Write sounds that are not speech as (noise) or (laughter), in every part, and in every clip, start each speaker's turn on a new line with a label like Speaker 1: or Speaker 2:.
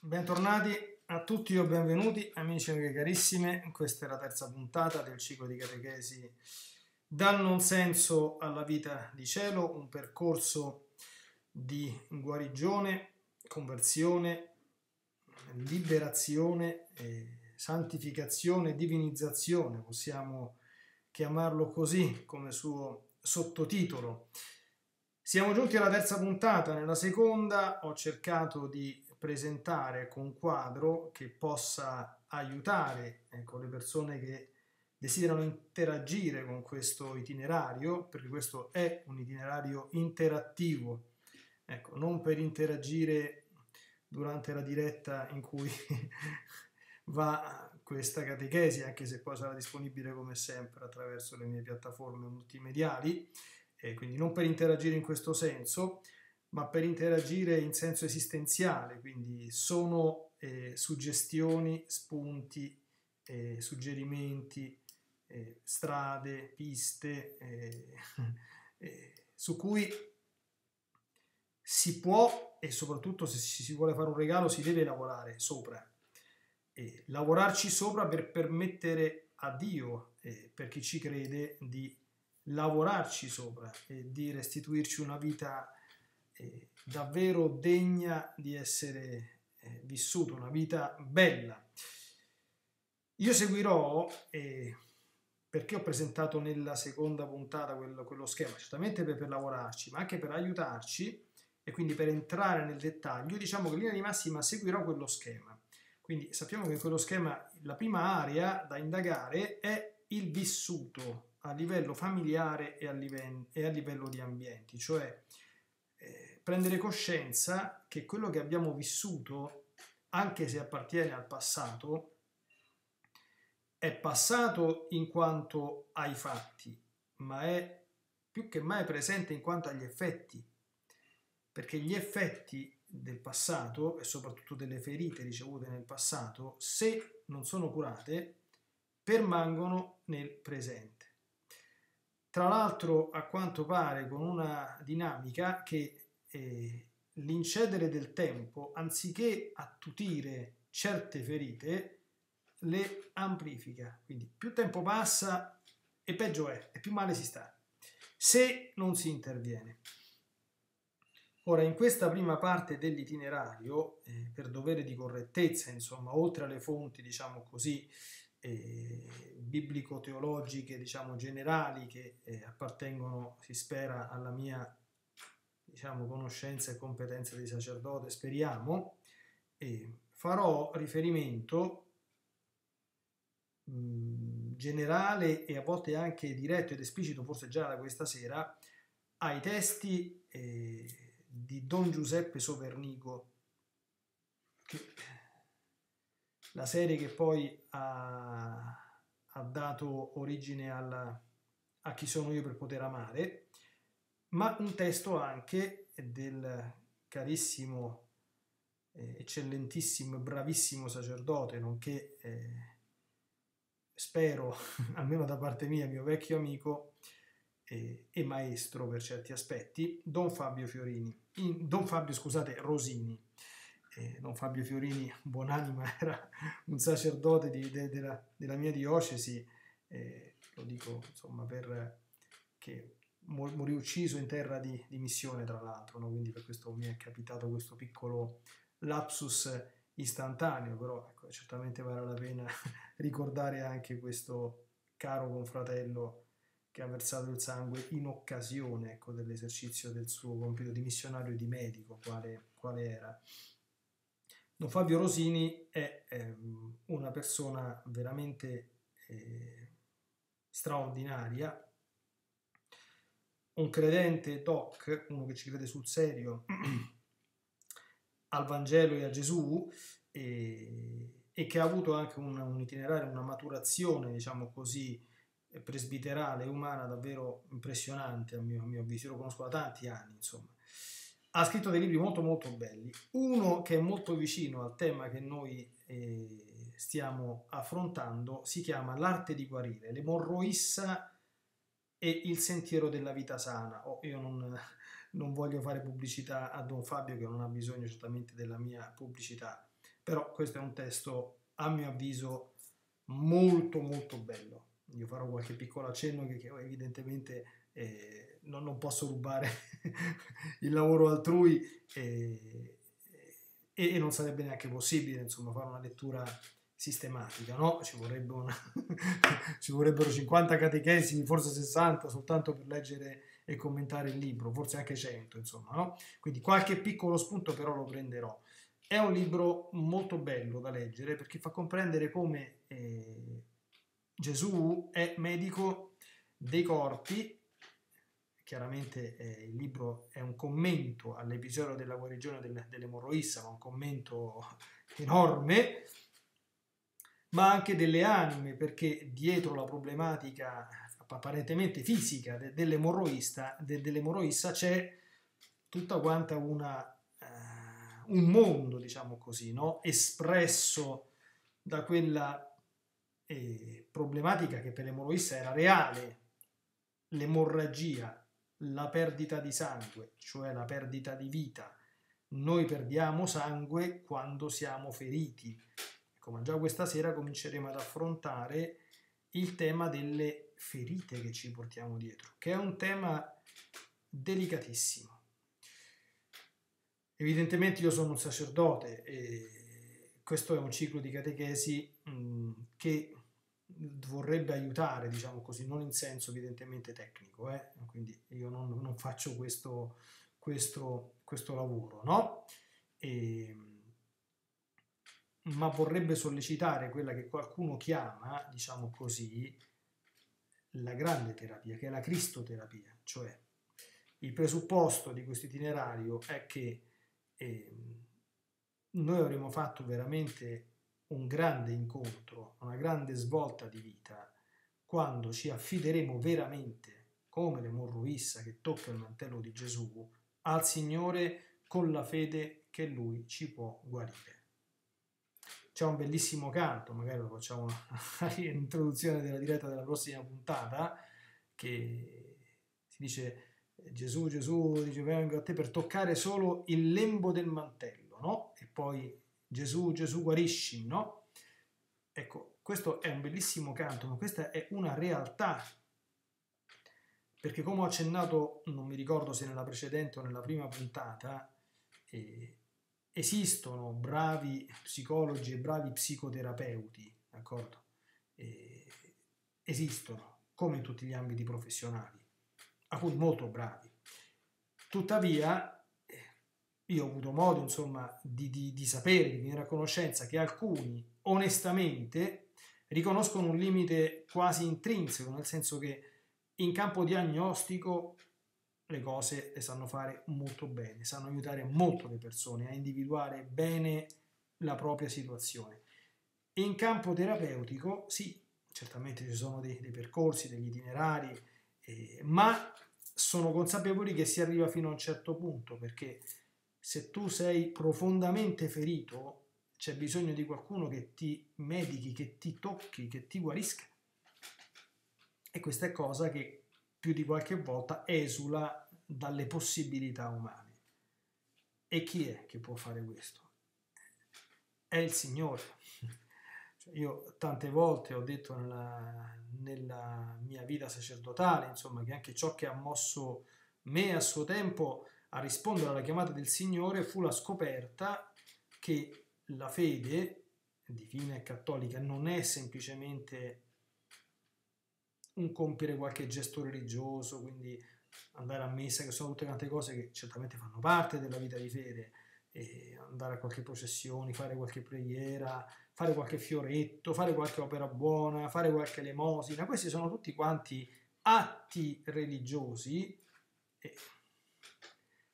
Speaker 1: Bentornati a tutti o benvenuti amici e carissime, questa è la terza puntata del ciclo di catechesi dal non senso alla vita di cielo, un percorso di guarigione, conversione, liberazione, santificazione, divinizzazione, possiamo chiamarlo così come suo sottotitolo. Siamo giunti alla terza puntata, nella seconda ho cercato di presentare con un quadro che possa aiutare ecco, le persone che desiderano interagire con questo itinerario, perché questo è un itinerario interattivo, ecco, non per interagire durante la diretta in cui (laughs) va questa catechesi, anche se poi sarà disponibile come sempre attraverso le mie piattaforme multimediali, e quindi non per interagire in questo senso, ma per interagire in senso esistenziale, quindi sono eh, suggestioni, spunti, eh, suggerimenti, eh, strade, piste, eh, (laughs) eh, su cui si può e soprattutto se si vuole fare un regalo si deve lavorare sopra. E lavorarci sopra per permettere a Dio, eh, per chi ci crede, di lavorarci sopra e di restituirci una vita davvero degna di essere eh, vissuta, una vita bella. Io seguirò, eh, perché ho presentato nella seconda puntata quello, quello schema, certamente per, per, lavorarci, ma anche per aiutarci e quindi per entrare nel dettaglio, diciamo che in linea di massima seguirò quello schema. Quindi sappiamo che in quello schema la prima area da indagare è il vissuto a livello familiare e a livello, e a livello di ambienti, cioè prendere coscienza che quello che abbiamo vissuto, anche se appartiene al passato, è passato in quanto ai fatti, ma è più che mai presente in quanto agli effetti, perché gli effetti del passato e soprattutto delle ferite ricevute nel passato, se non sono curate, permangono nel presente. Tra l'altro, a quanto pare, con una dinamica che eh, l'incedere del tempo, anziché attutire certe ferite, le amplifica. Quindi più tempo passa e peggio è, e più male si sta, se non si interviene. Ora, in questa prima parte dell'itinerario, eh, per dovere di correttezza, insomma, oltre alle fonti, diciamo così, eh, biblico-teologiche diciamo generali che eh, appartengono si spera alla mia diciamo conoscenza e competenza di sacerdote speriamo e farò riferimento mh, generale e a volte anche diretto ed esplicito forse già da questa sera ai testi eh, di Don Giuseppe Sovernico che la serie che poi ha, ha dato origine alla, a Chi sono io per poter amare, ma un testo anche del carissimo, eh, eccellentissimo, bravissimo sacerdote, nonché eh, spero, (laughs) almeno da parte mia, mio vecchio amico eh, e maestro per certi aspetti, Don Fabio Fiorini, in, Don Fabio, scusate, Rosini. Eh, Don Fabio Fiorini, buonanima, (laughs) era un sacerdote di, de, de la, della mia diocesi, eh, lo dico insomma per che morì ucciso in terra di, di missione tra l'altro, no? quindi per questo mi è capitato questo piccolo lapsus istantaneo, però ecco, certamente vale la pena (laughs) ricordare anche questo caro confratello che ha versato il sangue in occasione ecco, dell'esercizio del suo compito di missionario e di medico, quale, quale era. Don Fabio Rosini è eh, una persona veramente eh, straordinaria, un credente doc, uno che ci crede sul serio al Vangelo e a Gesù e, e che ha avuto anche un, un, itinerario, una maturazione, diciamo così, presbiterale umana davvero impressionante a mio, a mio avviso. Io lo conosco da tanti anni, insomma ha scritto dei libri molto molto belli. Uno che è molto vicino al tema che noi eh, stiamo affrontando si chiama L'arte di guarire, l'emorroissa e il sentiero della vita sana. Oh, io non, non, voglio fare pubblicità a Don Fabio che non ha bisogno certamente della mia pubblicità, però questo è un testo a mio avviso molto molto bello. Io farò qualche piccolo accenno che, che evidentemente eh, non, non, posso rubare (laughs) il lavoro altrui e, e, e, non sarebbe neanche possibile insomma fare una lettura sistematica, no? Ci, vorrebbe una (laughs) ci vorrebbero 50 catechesi, forse 60 soltanto per leggere e commentare il libro, forse anche 100, insomma, no? Quindi qualche piccolo spunto però lo prenderò. È un libro molto bello da leggere perché fa comprendere come eh, Gesù è medico dei corpi. Chiaramente eh, il libro è un commento all'episodio della guarigione del, dell'emorroissa, ma un commento enorme, ma anche delle anime, perché dietro la problematica apparentemente fisica de, dell'emorroista, de, c'è tutta quanta una, uh, un mondo, diciamo così, no? espresso da quella eh, problematica che per l'emorroissa era reale, l'emorragia, la perdita di sangue, cioè la perdita di vita. Noi perdiamo sangue quando siamo feriti. Ecco, ma già questa sera cominceremo ad affrontare il tema delle ferite che ci portiamo dietro, che è un tema delicatissimo. Evidentemente io sono un sacerdote e questo è un ciclo di catechesi mh, che vorrebbe aiutare, diciamo così, non in senso evidentemente tecnico, eh? quindi io non, non faccio questo, questo, questo, lavoro, no? E, ma vorrebbe sollecitare quella che qualcuno chiama, diciamo così, la grande terapia, che è la cristoterapia, cioè il presupposto di questo itinerario è che eh, noi avremo fatto veramente un grande incontro, una grande svolta di vita, quando ci affideremo veramente, come le morruissa che tocca il mantello di Gesù, al Signore con la fede che Lui ci può guarire. C'è un bellissimo canto, magari lo facciamo (laughs) all'introduzione della diretta della prossima puntata, che si dice Gesù, Gesù, dice vengo a te per toccare solo il lembo del mantello, no? E poi Gesù, Gesù guarisci, no? Ecco, questo è un bellissimo canto, ma questa è una realtà. Perché come ho accennato, non mi ricordo se nella precedente o nella prima puntata, eh, esistono bravi psicologi e bravi psicoterapeuti, d'accordo? Eh, esistono, come in tutti gli ambiti professionali, alcuni molto bravi. Tuttavia, io ho avuto modo insomma di, di, di sapere, di venire a conoscenza che alcuni onestamente riconoscono un limite quasi intrinseco, nel senso che in campo diagnostico le cose le sanno fare molto bene, sanno aiutare molto le persone a individuare bene la propria situazione. in campo terapeutico, sì, certamente ci sono dei, dei percorsi, degli itinerari, eh, ma sono consapevoli che si arriva fino a un certo punto, perché se tu sei profondamente ferito, c'è bisogno di qualcuno che ti medichi, che ti tocchi, che ti guarisca. E questa è cosa che più di qualche volta esula dalle possibilità umane. E chi è che può fare questo? È il Signore. Cioè io tante volte ho detto nella, nella mia vita sacerdotale, insomma, che anche ciò che ha mosso me a suo tempo a rispondere alla chiamata del Signore fu la scoperta che la fede divina e cattolica non è semplicemente un compiere qualche gesto religioso, quindi andare a messa, che sono tutte tante cose che certamente fanno parte della vita di fede, andare a qualche processione, fare qualche preghiera, fare qualche fioretto, fare qualche opera buona, fare qualche elemosina, questi sono tutti quanti atti religiosi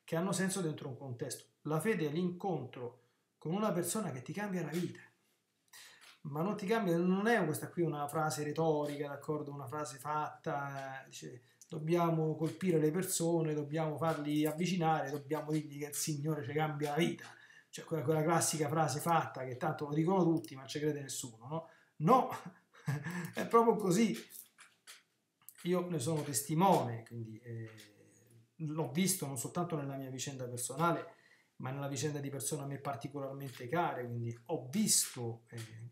Speaker 1: che hanno senso dentro un contesto. La fede è l'incontro con una persona che ti cambia la vita. Ma non ti cambia, non è questa qui una frase retorica, d'accordo? Una frase fatta, dice, dobbiamo colpire le persone, dobbiamo farli avvicinare, dobbiamo dirgli che il Signore ci cambia la vita. Cioè quella, quella classica frase fatta che tanto lo dicono tutti, ma ci crede nessuno, no? No, (laughs) è proprio così. Io ne sono testimone, quindi... Eh, l'ho visto non soltanto nella mia vicenda personale, ma nella vicenda di persone a me particolarmente care, quindi ho visto, eh,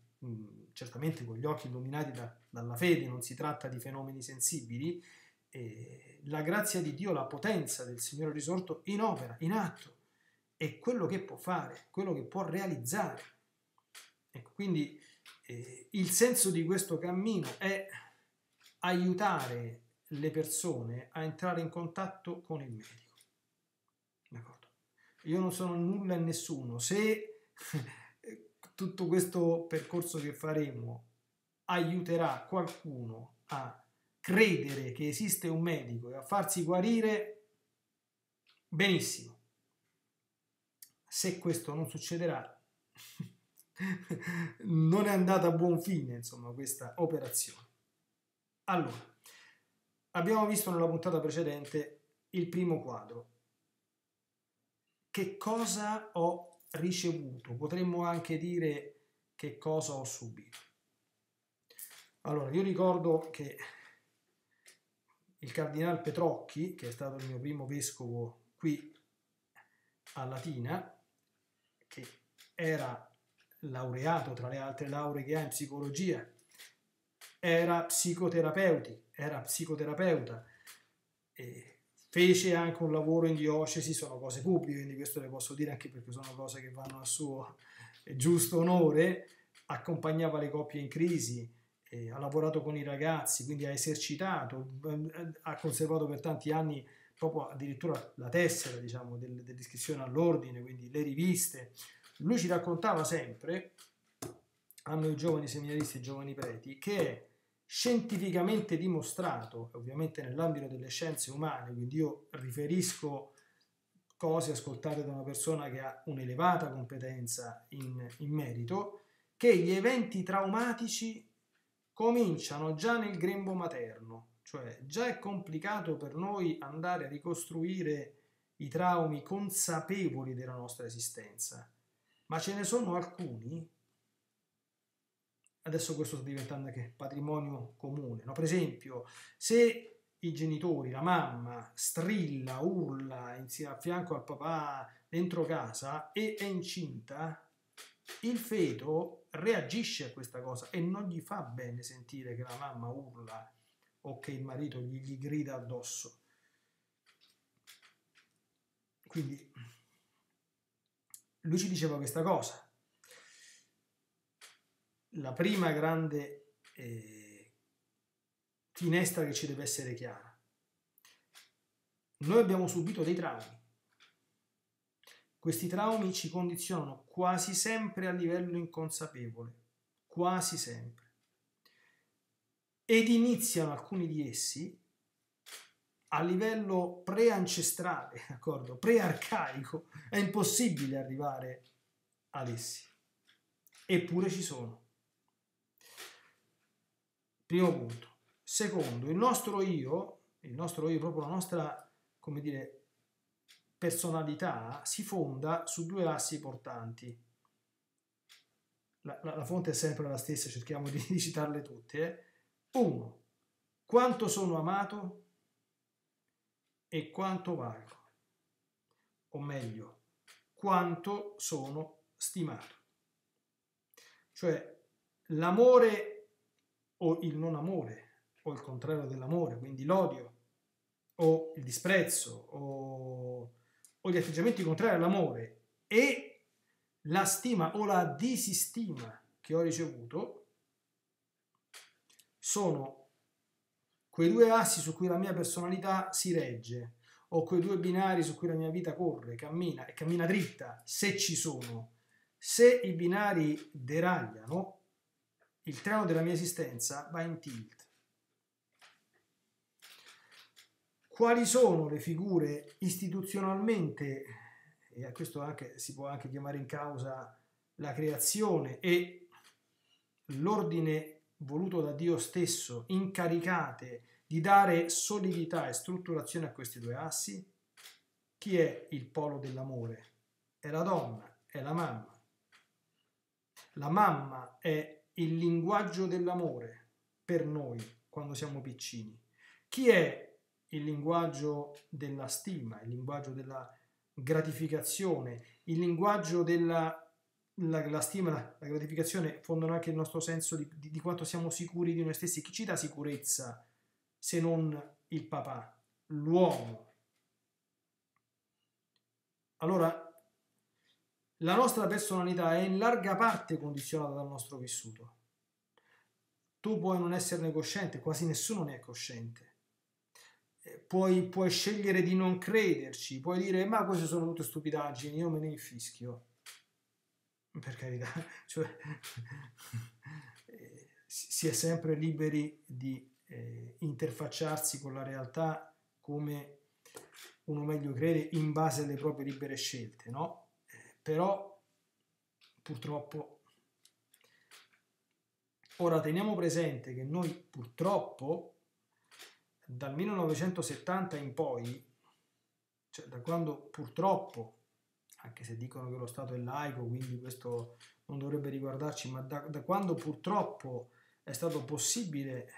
Speaker 1: certamente con gli occhi illuminati da, dalla fede, non si tratta di fenomeni sensibili, eh, la grazia di Dio, la potenza del Signore risorto in opera, in atto, è quello che può fare, quello che può realizzare. Ecco, quindi eh, il senso di questo cammino è aiutare le persone a entrare in contatto con il medico. D'accordo? Io non sono nulla e nessuno. Se (laughs) tutto questo percorso che faremo aiuterà qualcuno a credere che esiste un medico e a farsi guarire, benissimo. Se questo non succederà, (laughs) non è andata a buon fine, insomma, questa operazione. Allora, abbiamo visto nella puntata precedente il primo quadro. Che cosa ho ricevuto? Potremmo anche dire che cosa ho subito. Allora, io ricordo che il cardinale Petrocchi, che è stato il mio primo vescovo qui a Latina, che era laureato tra le altre lauree che ha in psicologia, era psicoterapeuti, era psicoterapeuta, e fece anche un lavoro in diocesi, sono cose pubbliche, quindi questo le posso dire anche perché sono cose che vanno a suo giusto onore, accompagnava le coppie in crisi, eh, ha lavorato con i ragazzi, quindi ha esercitato, ha conservato per tanti anni proprio addirittura la tessera diciamo, del, dell'iscrizione all'ordine, quindi le riviste, lui ci raccontava sempre a noi giovani seminaristi e giovani preti che scientificamente dimostrato, ovviamente nell'ambito delle scienze umane, quindi io riferisco cose ascoltate da una persona che ha un'elevata competenza in, in merito, che gli eventi traumatici cominciano già nel grembo materno, cioè già è complicato per noi andare a ricostruire i traumi consapevoli della nostra esistenza. Ma ce ne sono alcuni, adesso questo sta diventando anche patrimonio comune, no? per esempio se i genitori, la mamma strilla, urla insieme a fianco al papà dentro casa e è incinta, il feto reagisce a questa cosa e non gli fa bene sentire che la mamma urla o che il marito gli, gli grida addosso. Quindi lui ci diceva questa cosa. La prima grande eh, finestra che ci deve essere chiara. Noi abbiamo subito dei traumi. Questi traumi ci condizionano quasi sempre a livello inconsapevole, quasi sempre. Ed iniziano alcuni di essi a livello preancestrale, (laughs) d'accordo? Prearcaico, è impossibile arrivare ad essi. Eppure ci sono. Primo punto. Secondo, il nostro io, il nostro io, proprio la nostra, come dire, personalità, si fonda su due assi portanti. La, la, la fonte è sempre la stessa, cerchiamo di, (laughs) di citarle tutte. Eh? Uno, quanto sono amato? e quanto valgo, o meglio, quanto sono stimato. Cioè l'amore o il non amore, o il contrario dell'amore, quindi l'odio o il disprezzo o, o gli atteggiamenti contrari all'amore e la stima o la disistima che ho ricevuto sono quei due assi su cui la mia personalità si regge, o quei due binari su cui la mia vita corre, cammina e cammina dritta, se ci sono. Se i binari deragliano, il treno della mia esistenza va in tilt. Quali sono le figure istituzionalmente, e a questo anche, si può anche chiamare in causa la creazione e l'ordine voluto da Dio stesso, incaricate di dare solidità e strutturazione a questi due assi? Chi è il polo dell'amore? È la donna, è la mamma. La mamma è il linguaggio dell'amore per noi quando siamo piccini. Chi è il linguaggio della stima, il linguaggio della gratificazione, il linguaggio della la, la stima, la gratificazione fondono anche il nostro senso di, di, di, quanto siamo sicuri di noi stessi. Chi ci dà sicurezza se non il papà, l'uomo? Allora, la nostra personalità è in larga parte condizionata dal nostro vissuto. Tu puoi non esserne cosciente, quasi nessuno ne è cosciente. Eh, puoi, puoi scegliere di non crederci, puoi dire ma queste sono tutte stupidaggini, io me ne infischio per carità, (laughs) cioè, (laughs) eh, si è sempre liberi di eh, interfacciarsi con la realtà come uno meglio crede in base alle proprie libere scelte, no? Però purtroppo ora teniamo presente che noi purtroppo dal 1970 in poi, cioè da quando purtroppo anche se dicono che lo Stato è laico, quindi questo non dovrebbe riguardarci, ma da, da quando purtroppo è stato possibile,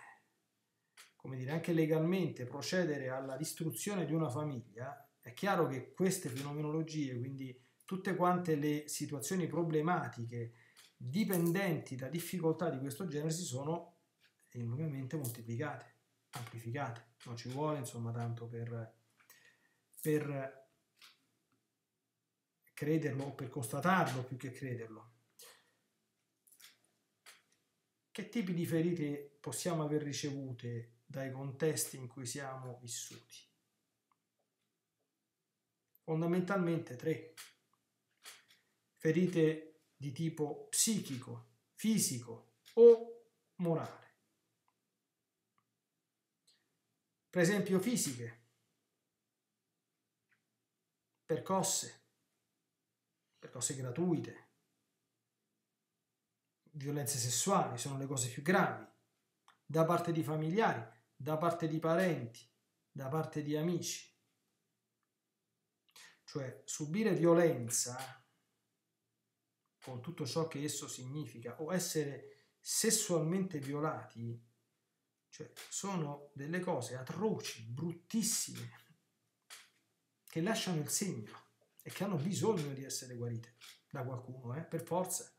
Speaker 1: come dire, anche legalmente procedere alla distruzione di una famiglia, è chiaro che queste fenomenologie, quindi tutte quante le situazioni problematiche dipendenti da difficoltà di questo genere si sono enormemente moltiplicate, amplificate. Non ci vuole insomma tanto per, per crederlo o per constatarlo più che crederlo. Che tipi di ferite possiamo aver ricevute dai contesti in cui siamo vissuti? Fondamentalmente tre. Ferite di tipo psichico, fisico o morale. Per esempio fisiche, percosse, per cose gratuite, violenze sessuali sono le cose più gravi, da parte di familiari, da parte di parenti, da parte di amici. Cioè subire violenza con tutto ciò che esso significa o essere sessualmente violati, cioè sono delle cose atroci, bruttissime, che lasciano il segno e che hanno bisogno di essere guarite da qualcuno, eh? per forza.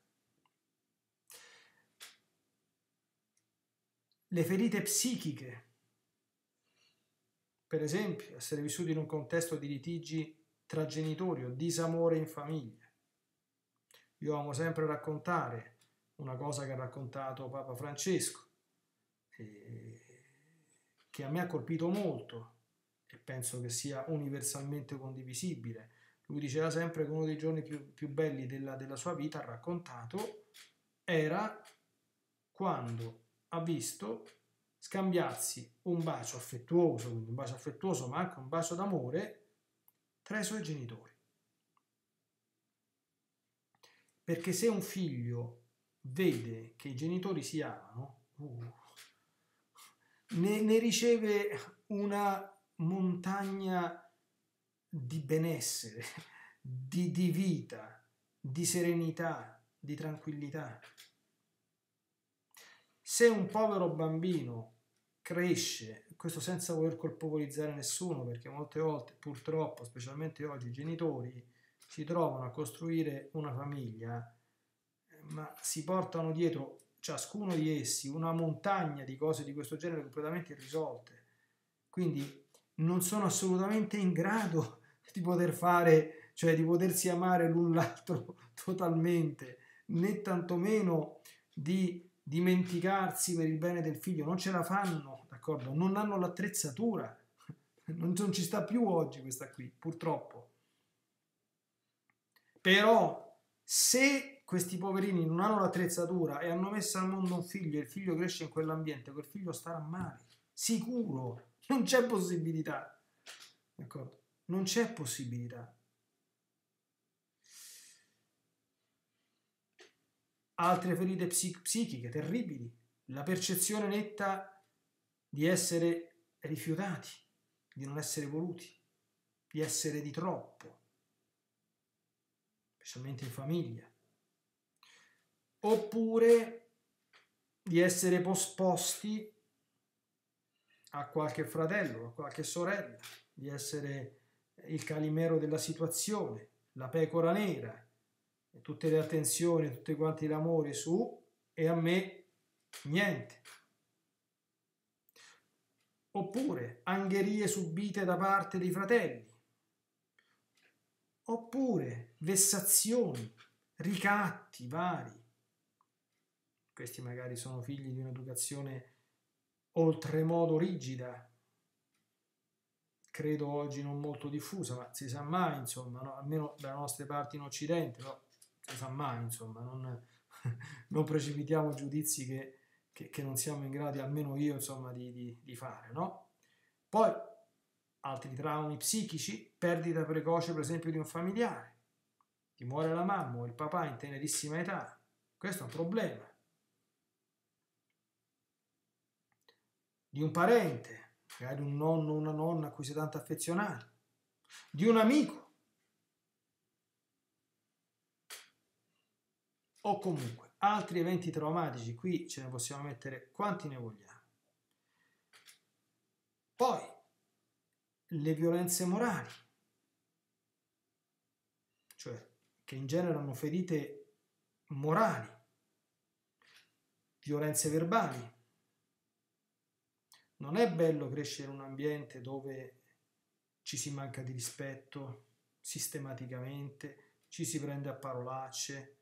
Speaker 1: Le ferite psichiche, per esempio, essere vissuti in un contesto di litigi tra genitori o disamore in famiglia. Io amo sempre raccontare una cosa che ha raccontato Papa Francesco, che a me ha colpito molto e penso che sia universalmente condivisibile lui diceva sempre che uno dei giorni più, più belli della, della sua vita, ha raccontato, era quando ha visto scambiarsi un bacio affettuoso, quindi un bacio affettuoso ma anche un bacio d'amore, tra i suoi genitori. Perché se un figlio vede che i genitori si amano, uh, ne, ne riceve una montagna di benessere, di, di vita, di serenità, di tranquillità. Se un povero bambino cresce, questo senza voler colpevolizzare nessuno, perché molte volte purtroppo, specialmente oggi, i genitori si trovano a costruire una famiglia, ma si portano dietro ciascuno di essi una montagna di cose di questo genere completamente irrisolte. Quindi non sono assolutamente in grado (laughs) di poter fare, cioè di potersi amare l'un l'altro (laughs) totalmente, né tantomeno di dimenticarsi per il bene del figlio, non ce la fanno, d'accordo? Non hanno l'attrezzatura, (laughs) non, ci sta più oggi questa qui, purtroppo. Però se questi poverini non hanno l'attrezzatura e hanno messo al mondo un figlio e il figlio cresce in quell'ambiente, quel figlio starà male, sicuro, (laughs) non c'è possibilità. D'accordo? Non c'è possibilità. Altre ferite psich- psichiche terribili, la percezione netta di essere rifiutati, di non essere voluti, di essere di troppo, specialmente in famiglia, oppure di essere posposti a qualche fratello, a qualche sorella, di essere il calimero della situazione, la pecora nera, tutte le attenzioni, tutti quanti l'amore su e a me niente. Oppure angherie subite da parte dei fratelli. Oppure vessazioni, ricatti vari. Questi magari sono figli di un'educazione oltremodo rigida, credo oggi non molto diffusa, ma si sa mai, insomma, no? almeno dalle nostre parti in Occidente, no? si sa mai, insomma, non, (laughs) non precipitiamo giudizi che, che, che, non siamo in grado, almeno io, insomma, di, di, di fare, no? Poi, altri traumi psichici, perdita precoce, per esempio, di un familiare, ti muore la mamma o il papà in tenerissima età, questo è un problema. Di un parente, magari un nonno o una nonna a cui sei tanto affezionato, di un amico, o comunque altri eventi traumatici, qui ce ne possiamo mettere quanti ne vogliamo. Poi le violenze morali, cioè che in genere hanno ferite morali, violenze verbali. Non è bello crescere in un ambiente dove ci si manca di rispetto sistematicamente, ci si prende a parolacce,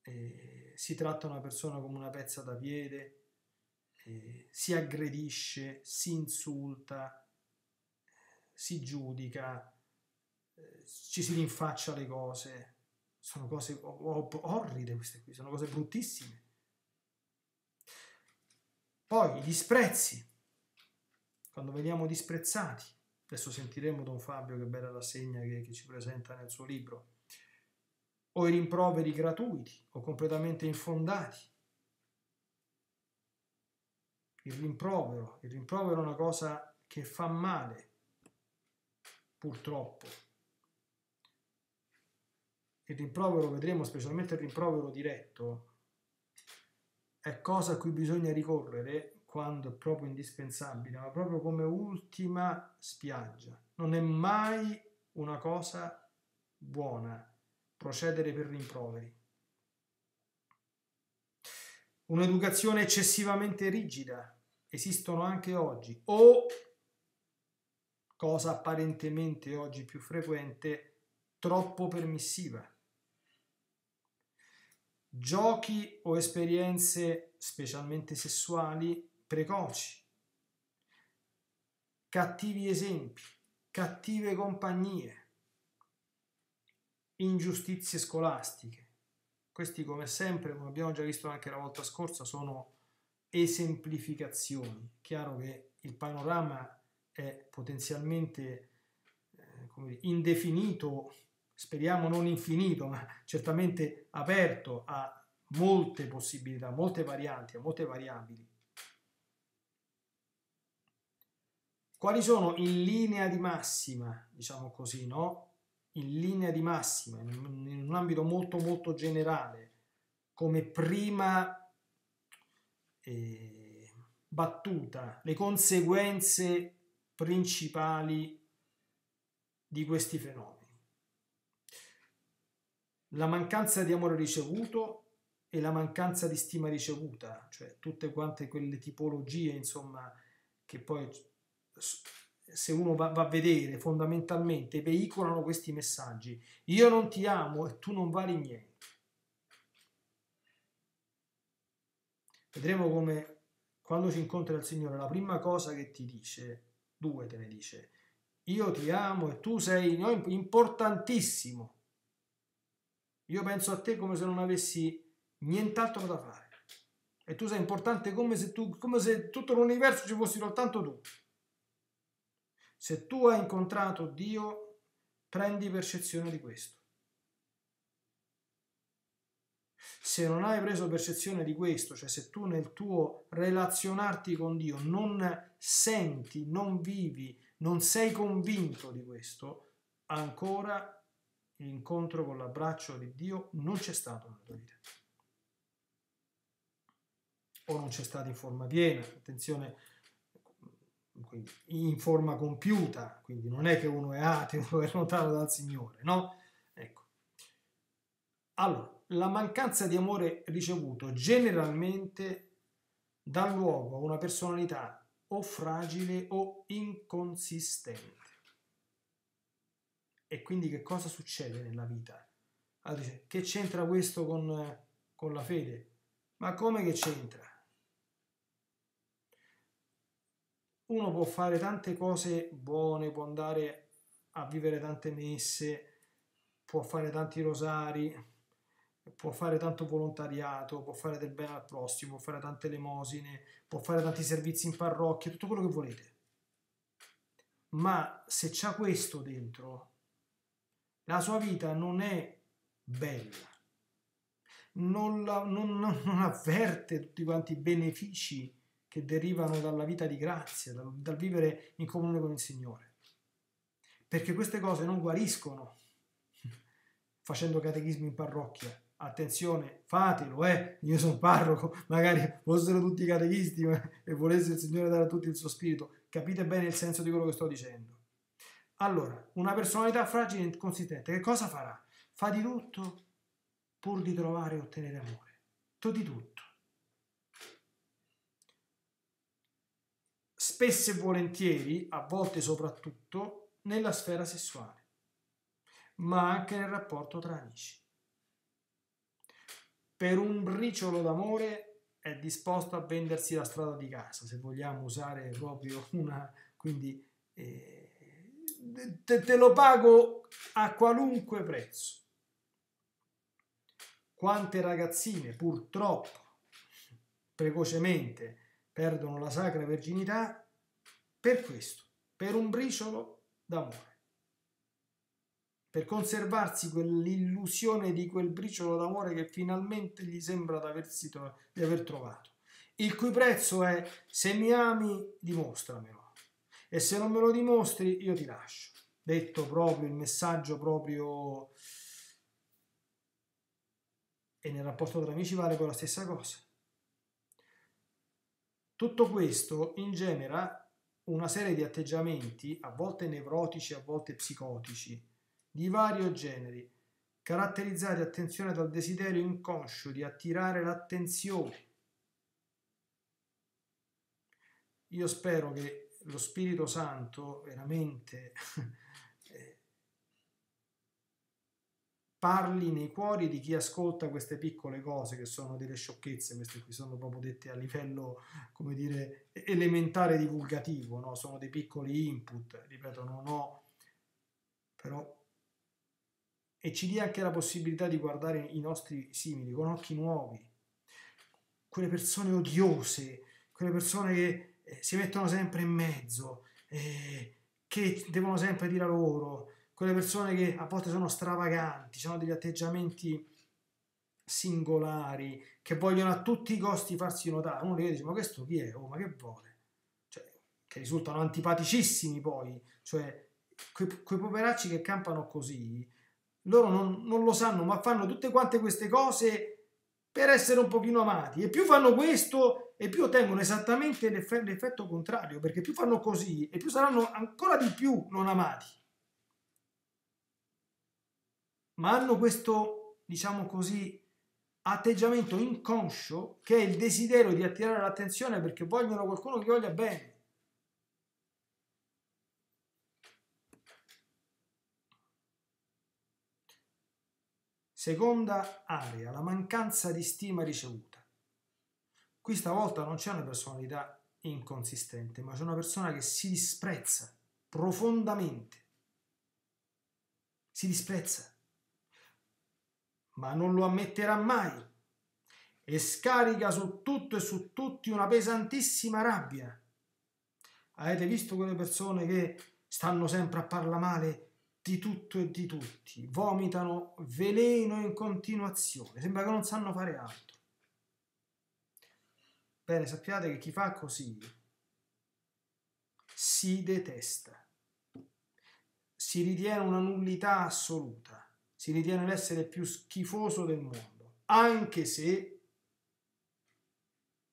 Speaker 1: eh, si tratta una persona come una pezza da piede, eh, si aggredisce, si insulta, si giudica, eh, ci si rinfaccia le cose. Sono cose orride queste qui, sono cose bruttissime. Poi i disprezzi, quando veniamo disprezzati, adesso sentiremo Don Fabio che bella rassegna che, che ci presenta nel suo libro, o i rimproveri gratuiti o completamente infondati. Il rimprovero, il rimprovero è una cosa che fa male, purtroppo. Il rimprovero, vedremo specialmente il rimprovero diretto, è cosa a cui bisogna ricorrere quando è proprio indispensabile, ma proprio come ultima spiaggia. Non è mai una cosa buona procedere per rimproveri. Un'educazione eccessivamente rigida esistono anche oggi o, cosa apparentemente oggi più frequente, troppo permissiva. Giochi o esperienze specialmente sessuali precoci, cattivi esempi, cattive compagnie, ingiustizie scolastiche. Questi, come sempre, come abbiamo già visto anche la volta scorsa, sono esemplificazioni. Chiaro che il panorama è potenzialmente eh, dire, indefinito, speriamo non infinito, ma certamente aperto a molte possibilità, molte varianti, a molte variabili. Quali sono in linea di massima, diciamo così, no? in linea di massima, in un ambito molto molto generale, come prima eh, battuta, le conseguenze principali di questi fenomeni. La mancanza di amore ricevuto e la mancanza di stima ricevuta, cioè tutte quante quelle tipologie, insomma, che poi se uno va, va, a vedere fondamentalmente, veicolano questi messaggi. Io non ti amo e tu non vali niente. Vedremo come quando ci incontra il Signore, la prima cosa che ti dice, due te ne dice, io ti amo e tu sei importantissimo. Io penso a te come se non avessi nient'altro da fare. E tu sei importante come se, tu, come se tutto l'universo ci fossi soltanto tu. Se tu hai incontrato Dio, prendi percezione di questo. Se non hai preso percezione di questo, cioè se tu nel tuo relazionarti con Dio non senti, non vivi, non sei convinto di questo, ancora l'incontro con l'abbraccio di Dio non c'è stato nella tua vita. O non c'è stato in forma piena. Attenzione, in forma compiuta, quindi non è che uno è ateo (laughs) è lontano dal Signore, no? Ecco. Allora, la mancanza di amore ricevuto generalmente dà luogo a una personalità o fragile o inconsistente. E quindi che cosa succede nella vita? Allora dice, che c'entra questo con, con la fede? Ma come che c'entra? Uno può fare tante cose buone, può andare a vivere tante messe, può fare tanti rosari, può fare tanto volontariato, può fare del bene al prossimo, può fare tante elemosine, può fare tanti servizi in parrocchia, tutto quello che volete. Ma se c'ha questo dentro, la sua vita non è bella, non, la, non, non, non avverte tutti quanti i benefici che derivano dalla vita di grazia, dal, dal vivere in comune con il Signore. Perché queste cose non guariscono (laughs) facendo catechismo in parrocchia, attenzione, fatelo, eh, io sono parroco, magari fossero tutti catechisti e volesse il Signore dare a tutti il suo spirito, capite bene il senso di quello che sto dicendo. Allora, una personalità fragile e inconsistente, che cosa farà? Fa di tutto pur di trovare e ottenere amore. Tu di tutto. Spesso e volentieri, a volte soprattutto, nella sfera sessuale, ma anche nel rapporto tra amici per un briciolo d'amore è disposto a vendersi la strada di casa, se vogliamo usare proprio una... quindi eh, te, te lo pago a qualunque prezzo. Quante ragazzine purtroppo precocemente perdono la sacra verginità per questo, per un briciolo d'amore per conservarsi quell'illusione di quel briciolo d'amore che finalmente gli sembra di aver trovato, il cui prezzo è se mi ami dimostramelo e se non me lo dimostri io ti lascio. Detto proprio il messaggio proprio e nel rapporto tra amici vale con la stessa cosa. Tutto questo ingenera una serie di atteggiamenti, a volte nevrotici, a volte psicotici, di vario generi, caratterizzati, attenzione, dal desiderio inconscio di attirare l'attenzione. Io spero che lo Spirito Santo veramente (laughs) eh, parli nei cuori di chi ascolta queste piccole cose che sono delle sciocchezze, queste qui sono proprio dette a livello, come dire, elementare divulgativo, no? sono dei piccoli input, ripeto, non ho, però e ci dia anche la possibilità di guardare i nostri simili con occhi nuovi, quelle persone odiose, quelle persone che eh, si mettono sempre in mezzo, eh, che devono sempre dire a loro, quelle persone che a volte sono stravaganti, hanno degli atteggiamenti singolari, che vogliono a tutti i costi farsi notare. Uno dice, ma questo chi è? Oh, ma che vuole? Cioè, che risultano antipaticissimi poi, cioè quei, quei poveracci che campano così, loro non, non lo sanno, ma fanno tutte quante queste cose per essere un pochino amati. E più fanno questo, e più ottengono esattamente l'effetto, contrario, perché più fanno così, e più saranno ancora di più non amati. Ma hanno questo, diciamo così, atteggiamento inconscio che è il desiderio di attirare l'attenzione perché vogliono qualcuno che voglia bene. Seconda area, la mancanza di stima ricevuta. Qui stavolta non c'è una personalità inconsistente, ma c'è una persona che si disprezza profondamente. Si disprezza, ma non lo ammetterà mai e scarica su tutto e su tutti una pesantissima rabbia. Avete visto quelle persone che stanno sempre a parlare male di tutto e di tutti, vomitano veleno in continuazione, sembra che non sanno fare altro. Bene, sappiate che chi fa così si detesta, si ritiene una nullità assoluta, si ritiene l'essere più schifoso del mondo, anche se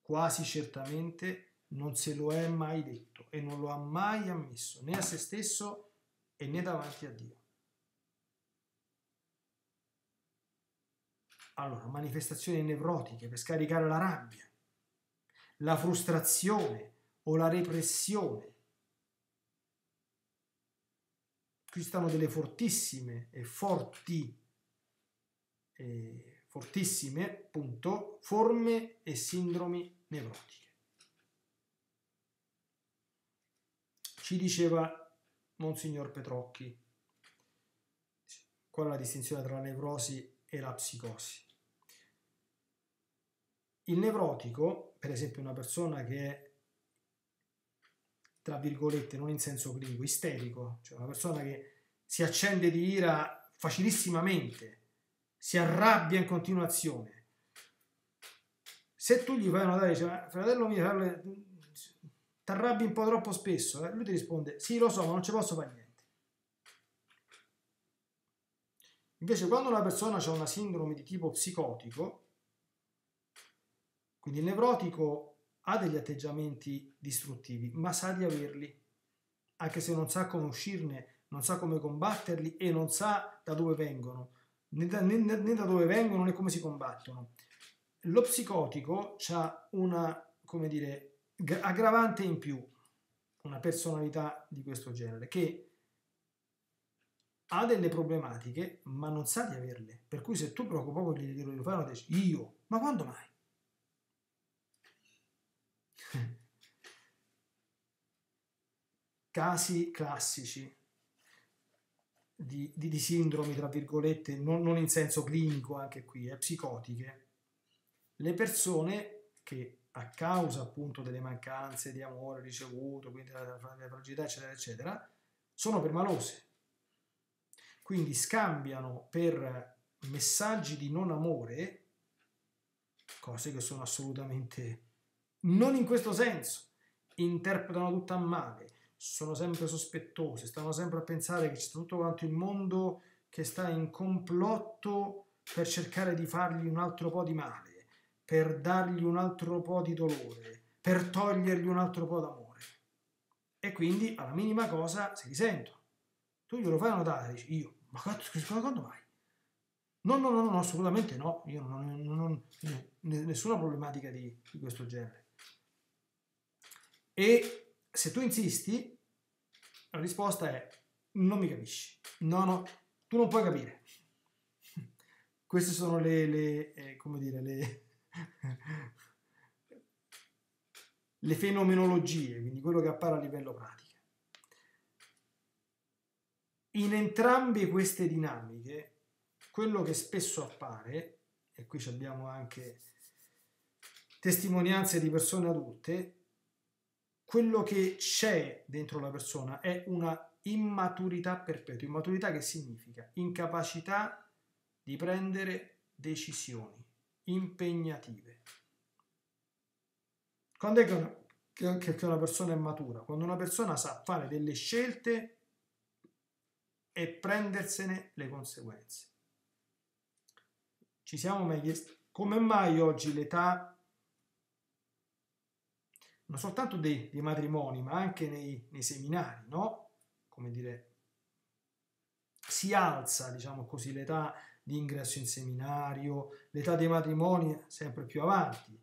Speaker 1: quasi certamente non se lo è mai detto e non lo ha mai ammesso né a se stesso e né davanti a Dio. Allora, manifestazioni nevrotiche per scaricare la rabbia, la frustrazione o la repressione. Qui stanno delle fortissime e forti, eh, fortissime, appunto, forme e sindromi nevrotiche. Ci diceva Monsignor Petrocchi, qual è la distinzione tra la nevrosi e la psicosi? Il nevrotico, per esempio una persona che è, tra virgolette, non in senso clinico, isterico, cioè una persona che si accende di ira facilissimamente, si arrabbia in continuazione. Se tu gli fai notare, dice, fratello mio, ti arrabbi un po' troppo spesso, eh? lui ti risponde, sì lo so, ma non ci posso fare niente. Invece quando una persona ha una sindrome di tipo psicotico, quindi il nevrotico ha degli atteggiamenti distruttivi, ma sa di averli, anche se non sa come uscirne, non sa come combatterli e non sa da dove vengono, né da, né, né da dove vengono né come si combattono. Lo psicotico ha una, come dire, aggravante in più, una personalità di questo genere, che ha delle problematiche, ma non sa di averle. Per cui se tu poco gli lo fai, dici, io, ma quando mai? Casi classici di, di, di, sindromi, tra virgolette, non, non, in senso clinico anche qui, eh, psicotiche. Le persone che a causa appunto delle mancanze di amore ricevuto, quindi della, della fragilità, eccetera, eccetera, sono permalose. Quindi scambiano per messaggi di non amore cose che sono assolutamente non in questo senso, interpretano tutto a male, sono sempre sospettose, stanno sempre a pensare che c'è tutto quanto il mondo che sta in complotto per cercare di fargli un altro po' di male, per dargli un altro po' di dolore, per togliergli un altro po' d'amore. E quindi alla minima cosa si risentono. Tu glielo fai notare, dici io, ma quando mai? No, no, no, no, assolutamente no, io non ho nessuna problematica di, di questo genere. E se tu insisti, la risposta è non mi capisci. No, no, tu non puoi capire. (laughs) Queste sono le, le eh, come dire, le, (laughs) le fenomenologie, quindi quello che appare a livello pratico. In entrambe queste dinamiche, quello che spesso appare, e qui abbiamo anche testimonianze di persone adulte, quello che c'è dentro la persona è una immaturità perpetua. Immaturità che significa incapacità di prendere decisioni impegnative. Quando è che una, che una persona è matura? Quando una persona sa fare delle scelte e prendersene le conseguenze. Ci siamo mai chiesti come mai oggi l'età non soltanto dei, dei matrimoni, ma anche nei, nei, seminari, no? Come dire, si alza, diciamo così, l'età di ingresso in seminario, l'età dei matrimoni sempre più avanti,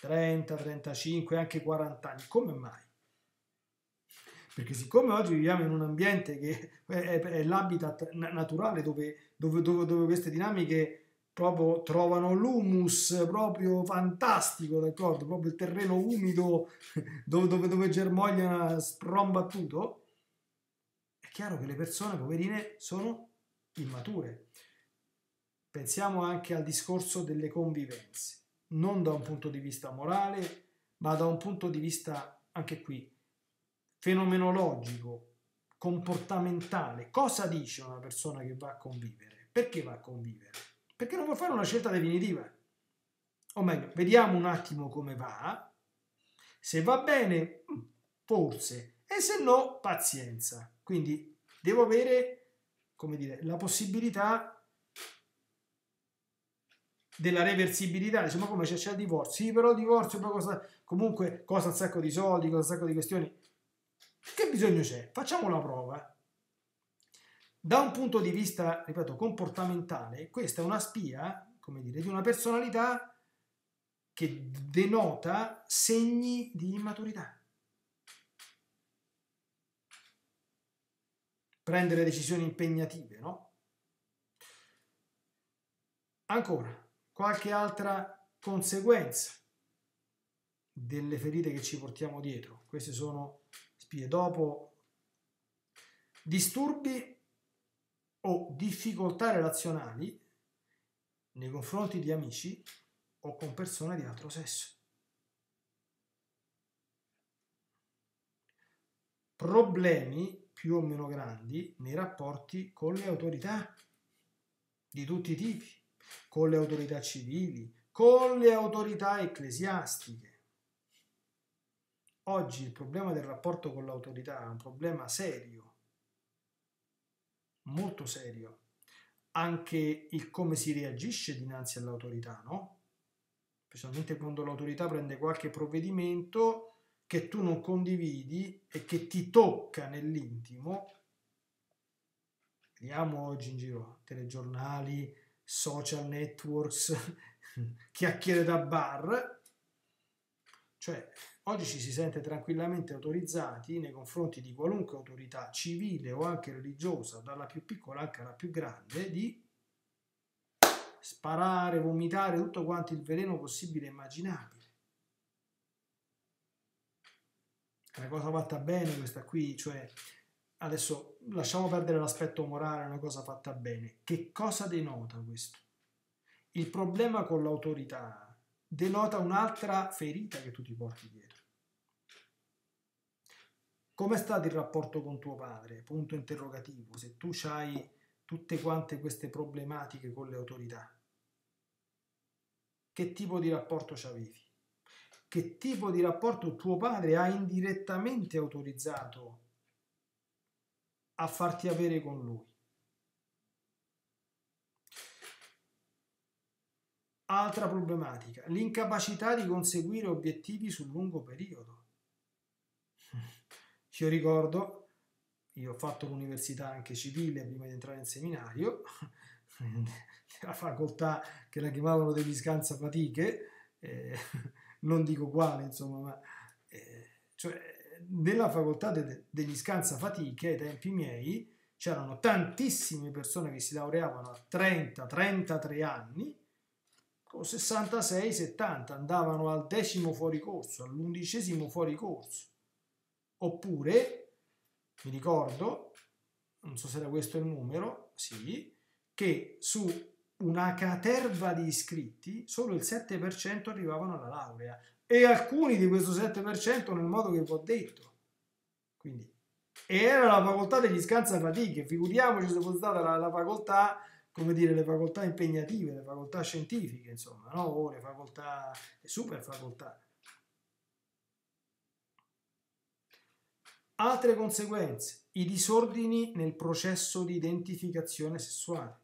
Speaker 1: 30, 35, anche 40 anni. Come mai? Perché siccome oggi viviamo in un ambiente che è l'habitat naturale dove, dove, dove, dove queste dinamiche proprio trovano l'humus proprio fantastico, d'accordo? Proprio il terreno umido (laughs) dove, dove, dove germoglia sprombattuto, è chiaro che le persone poverine sono immature. Pensiamo anche al discorso delle convivenze, non da un punto di vista morale, ma da un punto di vista anche qui fenomenologico, comportamentale. Cosa dice una persona che va a convivere? Perché va a convivere? Perché non vuol fare una scelta definitiva. O meglio, vediamo un attimo come va. Se va bene, forse, e se no, pazienza. Quindi devo avere, come dire, la possibilità della reversibilità, dice ma come c'è, c'è il divorzio? Sì, però il divorzio poi costa, comunque costa un sacco di soldi, costa un sacco di questioni. Che bisogno c'è? Facciamo la prova. Da un punto di vista, ripeto, comportamentale, questa è una spia, come dire, di una personalità che denota segni di immaturità. Prendere decisioni impegnative, no? Ancora, qualche altra conseguenza delle ferite che ci portiamo dietro. Queste sono spie. Dopo, disturbi o difficoltà relazionali nei confronti di amici o con persone di altro sesso. Problemi più o meno grandi nei rapporti con le autorità di tutti i tipi, con le autorità civili, con le autorità ecclesiastiche. Oggi il problema del rapporto con l'autorità è un problema serio molto serio anche il come si reagisce dinanzi all'autorità, no? Specialmente quando l'autorità prende qualche provvedimento che tu non condividi e che ti tocca nell'intimo. Vediamo oggi in giro telegiornali, social networks, (laughs) chiacchiere da bar. Cioè, Oggi ci si sente tranquillamente autorizzati nei confronti di qualunque autorità civile o anche religiosa, dalla più piccola anche alla più grande, di sparare, vomitare tutto quanto il veleno possibile e immaginabile. È una cosa fatta bene questa qui, cioè adesso lasciamo perdere l'aspetto morale, è una cosa fatta bene. Che cosa denota questo? Il problema con l'autorità denota un'altra ferita che tu ti porti dietro. Com'è stato il rapporto con tuo padre? Punto interrogativo. Se tu hai tutte quante queste problematiche con le autorità, che tipo di rapporto avevi? Che tipo di rapporto tuo padre ha indirettamente autorizzato a farti avere con lui? Altra problematica, l'incapacità di conseguire obiettivi sul lungo periodo. Io ricordo, io ho fatto l'università anche civile prima di entrare in seminario, (laughs) la facoltà che la chiamavano degli scansafatiche, eh, (laughs) non dico quale, insomma, ma eh, cioè, nella facoltà de- degli scansafatiche ai tempi miei c'erano tantissime persone che si laureavano a 30-33 anni, con 66-70 andavano al decimo fuori corso, all'undicesimo fuori corso Oppure, mi ricordo, non so se era questo il numero, sì, che su una caterva di iscritti solo il 7% arrivavano alla laurea e alcuni di questo 7% nel modo che vi ho detto. Quindi, era la facoltà degli scansafatiche, figuriamoci se fosse stata la, la, facoltà, come dire, le facoltà impegnative, le facoltà scientifiche, insomma, no? o le facoltà, le super facoltà. Altre conseguenze, i disordini nel processo di identificazione sessuale,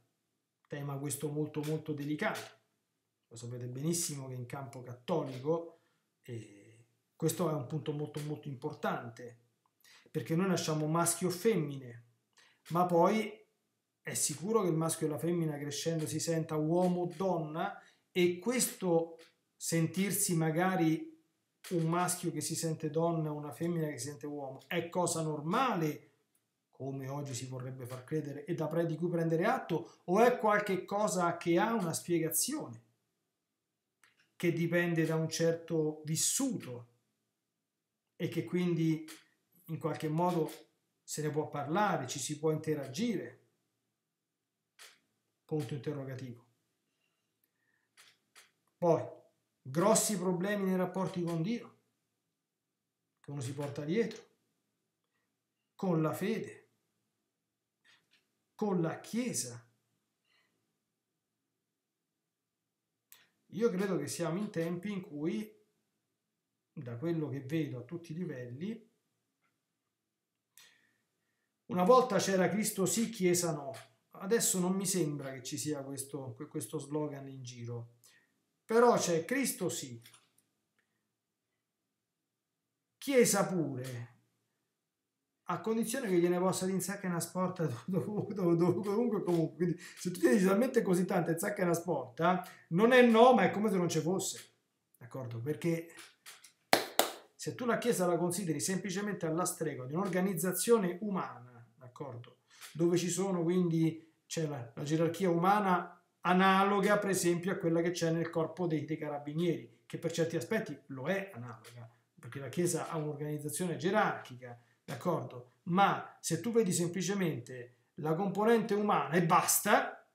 Speaker 1: tema questo molto molto delicato. Lo sapete benissimo che in campo cattolico eh, questo è un punto molto molto importante, perché noi nasciamo maschi o femmine, ma poi è sicuro che il maschio e la femmina crescendo si senta uomo o donna e questo sentirsi magari un maschio che si sente donna, una femmina che si sente uomo, è cosa normale, come oggi si vorrebbe far credere, e da pre- di cui prendere atto, o è qualche cosa che ha una spiegazione, che dipende da un certo vissuto e che quindi in qualche modo se ne può parlare, ci si può interagire? Punto interrogativo. Poi, grossi problemi nei rapporti con Dio, che uno si porta dietro, con la fede, con la Chiesa. Io credo che siamo in tempi in cui, da quello che vedo a tutti i livelli, una volta c'era Cristo sì, Chiesa no. Adesso non mi sembra che ci sia questo, questo slogan in giro però c'è Cristo sì, Chiesa pure, a condizione che gliene possa dire in sacca una sporta (laughs) dovunque, comunque. Quindi se tu tieni talmente così tante in sacca una sporta, non è no, ma è come se non ci fosse. D'accordo? Perché se tu la Chiesa la consideri semplicemente alla stregua di un'organizzazione umana, d'accordo? Dove ci sono quindi c'è la, la, gerarchia umana analoga, per esempio, a quella che c'è nel corpo dei, dei carabinieri, che per certi aspetti lo è analoga, perché la Chiesa ha un'organizzazione gerarchica, d'accordo? Ma se tu vedi semplicemente la componente umana e basta,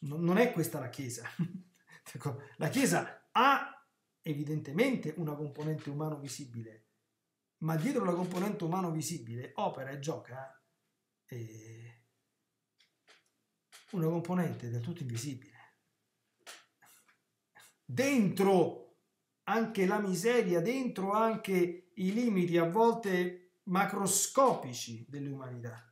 Speaker 1: non è questa la Chiesa. (laughs) La Chiesa ha evidentemente una componente umano visibile, ma dietro la componente umano visibile opera e gioca eh, una componente del tutto invisibile. Dentro anche la miseria, dentro anche i limiti a volte macroscopici dell'umanità.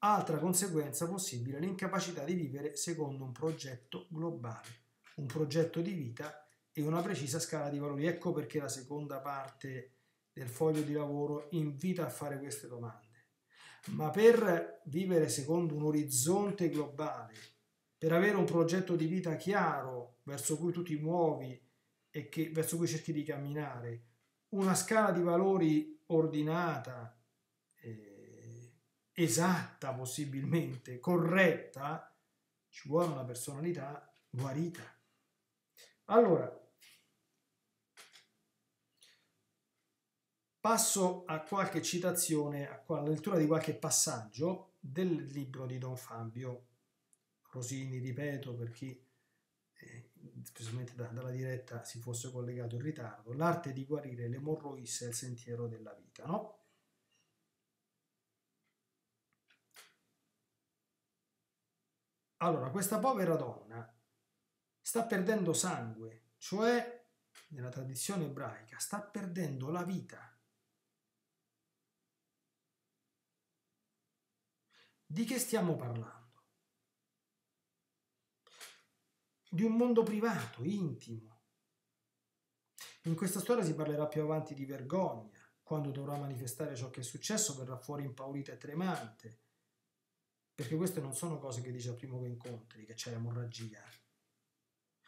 Speaker 1: Altra conseguenza possibile, l'incapacità di vivere secondo un progetto globale, un progetto di vita e una precisa scala di valori. Ecco perché la seconda parte del foglio di lavoro invita a fare queste domande. Ma per vivere secondo un orizzonte globale, per avere un progetto di vita chiaro verso cui tu ti muovi e che, verso cui cerchi di camminare, una scala di valori ordinata, eh, esatta possibilmente, corretta, ci vuole una personalità guarita. Allora, passo a qualche citazione, alla lettura di qualche passaggio del libro di Don Fabio Rosini, ripeto, per chi eh, specialmente da, dalla diretta si fosse collegato in ritardo, l'arte di guarire l'emorroisse è il sentiero della vita, no? Allora, questa povera donna sta perdendo sangue, cioè, nella tradizione ebraica, sta perdendo la vita. Di che stiamo parlando? Di un mondo privato, intimo. In questa storia si parlerà più avanti di vergogna, quando dovrà manifestare ciò che è successo, verrà fuori impaurita e tremante, perché queste non sono cose che dice al primo che incontri, che c'è l'emorragia.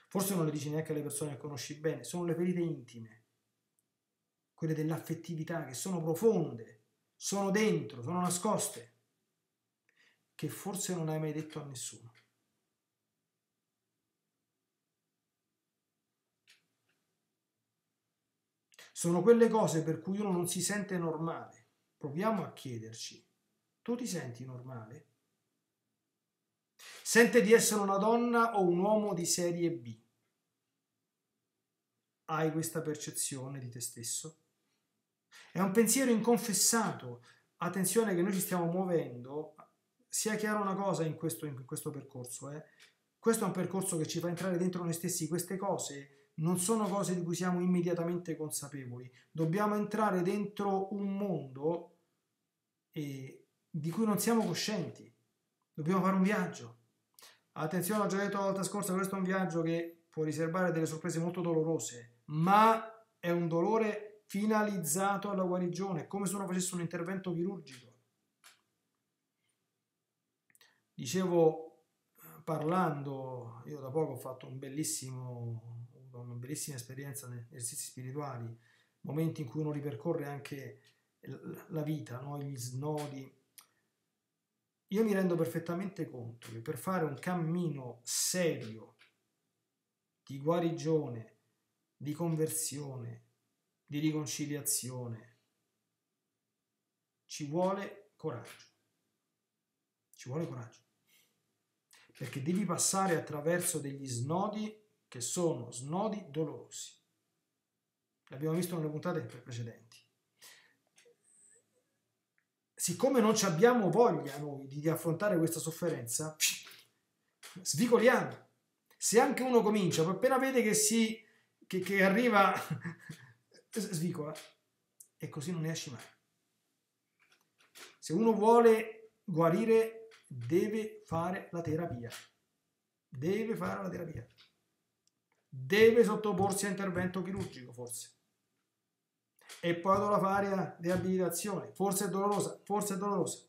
Speaker 1: Forse non le dici neanche alle persone che conosci bene, sono le ferite intime, quelle dell'affettività, che sono profonde, sono dentro, sono nascoste, che forse non hai mai detto a nessuno. Sono quelle cose per cui uno non si sente normale. Proviamo a chiederci, tu ti senti normale? Sente di essere una donna o un uomo di serie B? Hai questa percezione di te stesso? È un pensiero inconfessato. Attenzione che noi ci stiamo muovendo. Sia chiara una cosa in questo, in questo percorso. Eh? Questo è un percorso che ci fa entrare dentro noi stessi. Queste cose non sono cose di cui siamo immediatamente consapevoli. Dobbiamo entrare dentro un mondo eh, di cui non siamo coscienti. Dobbiamo fare un viaggio. Attenzione, ho già detto la volta scorsa, questo è un viaggio che può riservare delle sorprese molto dolorose, ma è un dolore finalizzato alla guarigione, come se uno facesse un intervento chirurgico. Dicevo, parlando, io da poco ho fatto un bellissimo, una bellissima esperienza negli esercizi spirituali, momenti in cui uno ripercorre anche la vita, no? gli snodi, io mi rendo perfettamente conto che per fare un cammino serio di guarigione, di conversione, di riconciliazione, ci vuole coraggio. Ci vuole coraggio. Perché devi passare attraverso degli snodi che sono snodi dolorosi. L'abbiamo visto nelle puntate precedenti siccome non abbiamo voglia noi di, affrontare questa sofferenza, svicoliamo. Se anche uno comincia, appena vede che, si, che, che arriva, (laughs) svicola. E così non ne esci mai. Se uno vuole guarire deve fare la terapia. Deve fare la terapia. Deve sottoporsi a intervento chirurgico, forse. E poi dovrà fare riabilitazione. Forse è dolorosa, forse è dolorosa.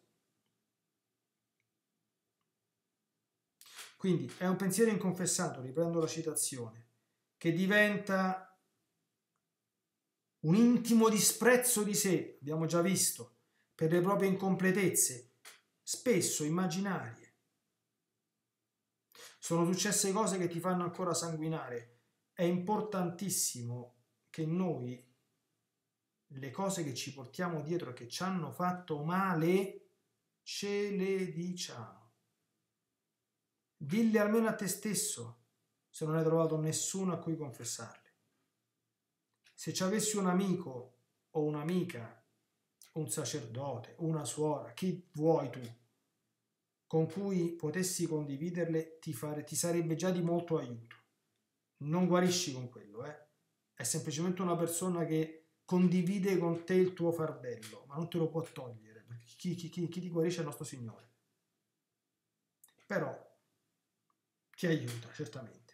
Speaker 1: Quindi è un pensiero inconfessato, riprendo la citazione, che diventa un intimo disprezzo di sé, abbiamo già visto, per le proprie incompletezze, spesso immaginarie. Sono successe cose che ti fanno ancora sanguinare. È importantissimo che noi le cose che ci portiamo dietro e che ci hanno fatto male ce le diciamo. Dille almeno a te stesso se non hai trovato nessuno a cui confessarle. Se ci avessi un amico o un'amica, un sacerdote, una suora, chi vuoi tu, con cui potessi condividerle, ti, fare, ti sarebbe già di molto aiuto. Non guarisci con quello, eh? È semplicemente una persona che condivide con te il tuo fardello, ma non te lo può togliere, perché chi, chi, chi, chi ti guarisce è il nostro Signore. Però ti aiuta, certamente.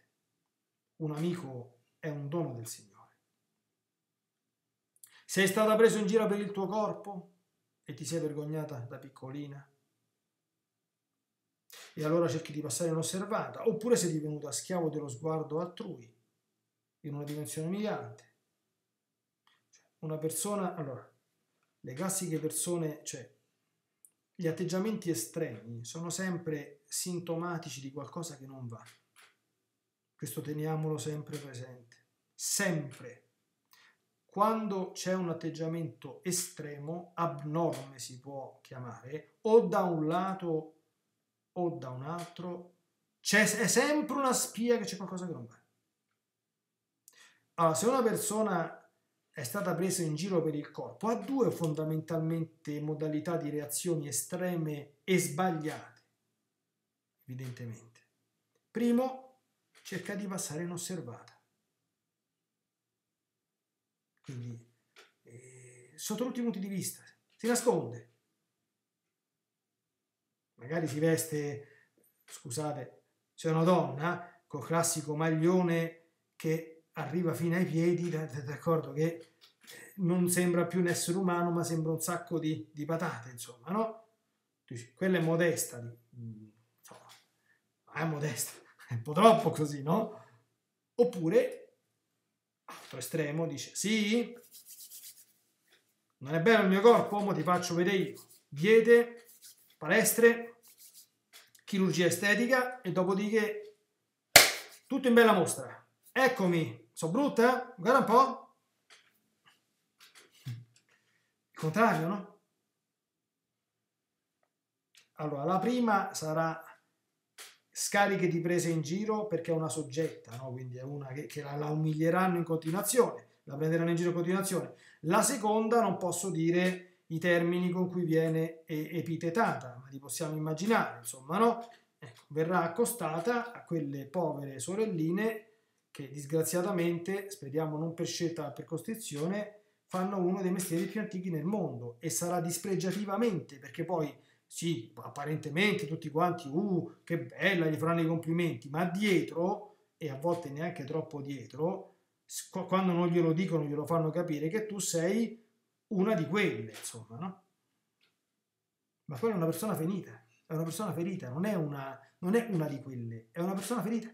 Speaker 1: Un amico è un dono del Signore. Sei stata preso in giro per il tuo corpo e ti sei vergognata da piccolina? E allora cerchi di passare inosservata, oppure sei divenuta schiavo dello sguardo altrui, in una dimensione umiliante. Cioè, una persona, allora, le classiche persone, cioè, gli atteggiamenti estremi sono sempre sintomatici di qualcosa che non va. Questo teniamolo sempre presente. Sempre quando c'è un atteggiamento estremo, abnorme si può chiamare, o da un lato o da un altro, c'è, sempre una spia che c'è qualcosa che non va. Allora, se una persona è stata presa in giro per il corpo, ha due fondamentalmente modalità di reazioni estreme e sbagliate, evidentemente. Primo, cerca di passare inosservata. Quindi, eh, sotto tutti i punti di vista, si nasconde. Magari si veste, scusate, c'è una donna col classico maglione che arriva fino ai piedi, d'accordo, che eh, non sembra più un essere umano, ma sembra un sacco di, di patate, insomma, no? Quella è modesta, mm, insomma, è modesta, (laughs) è un po' troppo così, no? Oppure altro estremo dice sì, non è bello il mio corpo, ma ti faccio vedere io. Diete, palestre, chirurgia estetica e dopodiché tutto in bella mostra. Eccomi, sono brutta? Guarda un po'. Il contrario, no? Allora, la prima sarà scariche di prese in giro perché è una soggetta, no? quindi è una che, che la, la, umilieranno in continuazione, la prenderanno in giro in continuazione. La seconda non posso dire i termini con cui viene epitetata, ma li possiamo immaginare, insomma, no? Ecco, verrà accostata a quelle povere sorelline che disgraziatamente, speriamo non per scelta ma per costrizione, fanno uno dei mestieri più antichi nel mondo e sarà dispregiativamente perché poi sì, apparentemente tutti quanti, uh, che bella, gli faranno i complimenti, ma dietro, e a volte neanche troppo dietro, quando non glielo dicono, glielo fanno capire che tu sei una di quelle, insomma, no? Ma quella è una persona finita, è una persona ferita, non è una, non è una di quelle, è una persona ferita.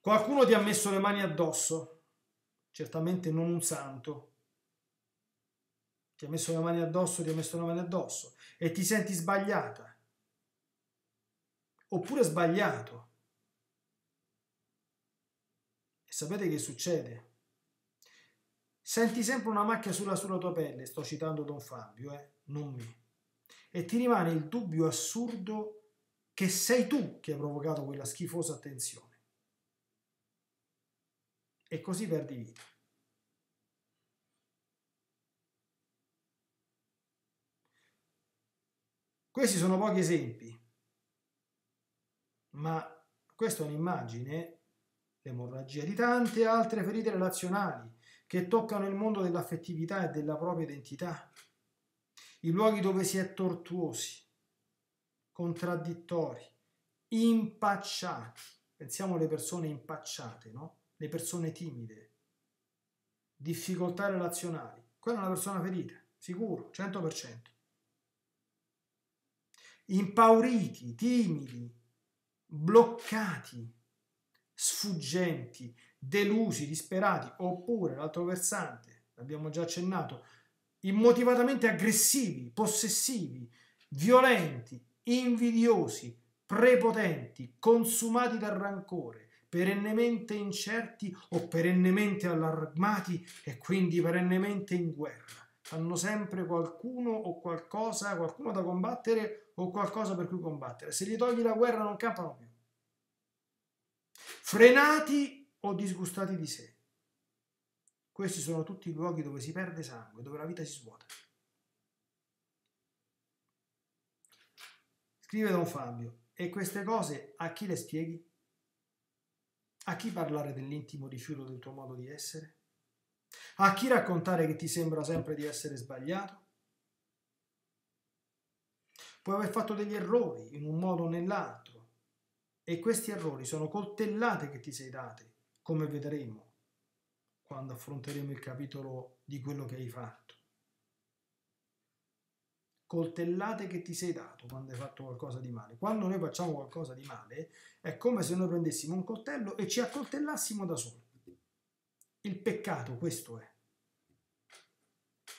Speaker 1: Qualcuno ti ha messo le mani addosso certamente non un santo. Ti ha messo le mani addosso, ti ha messo le mani addosso e ti senti sbagliata. Oppure sbagliato. E sapete che succede? Senti sempre una macchia sulla, sulla tua pelle, sto citando Don Fabio, eh? non me. E ti rimane il dubbio assurdo che sei tu che hai provocato quella schifosa attenzione e così perdi vita. Questi sono pochi esempi, ma questa è un'immagine, l'emorragia di tante altre ferite relazionali che toccano il mondo dell'affettività e della propria identità, i luoghi dove si è tortuosi, contraddittori, impacciati. Pensiamo alle persone impacciate, no? Le persone timide, difficoltà relazionali. Quella è una persona ferita, sicuro, 100%. Impauriti, timidi, bloccati, sfuggenti, delusi, disperati, oppure l'altro versante, l'abbiamo già accennato, immotivatamente aggressivi, possessivi, violenti, invidiosi, prepotenti, consumati dal rancore, perennemente incerti o perennemente allarmati e quindi perennemente in guerra. Hanno sempre qualcuno o qualcosa, qualcuno da combattere o qualcosa per cui combattere. Se gli togli la guerra non campano più. Frenati o disgustati di sé. Questi sono tutti i luoghi dove si perde sangue, dove la vita si svuota. Scrive Don Fabio, e queste cose a chi le spieghi? A chi parlare dell'intimo rifiuto del tuo modo di essere? A chi raccontare che ti sembra sempre di essere sbagliato? Puoi aver fatto degli errori in un modo o nell'altro e questi errori sono coltellate che ti sei date, come vedremo quando affronteremo il capitolo di quello che hai fatto. Coltellate che ti sei dato quando hai fatto qualcosa di male. Quando noi facciamo qualcosa di male è come se noi prendessimo un coltello e ci accoltellassimo da soli. Il peccato questo è.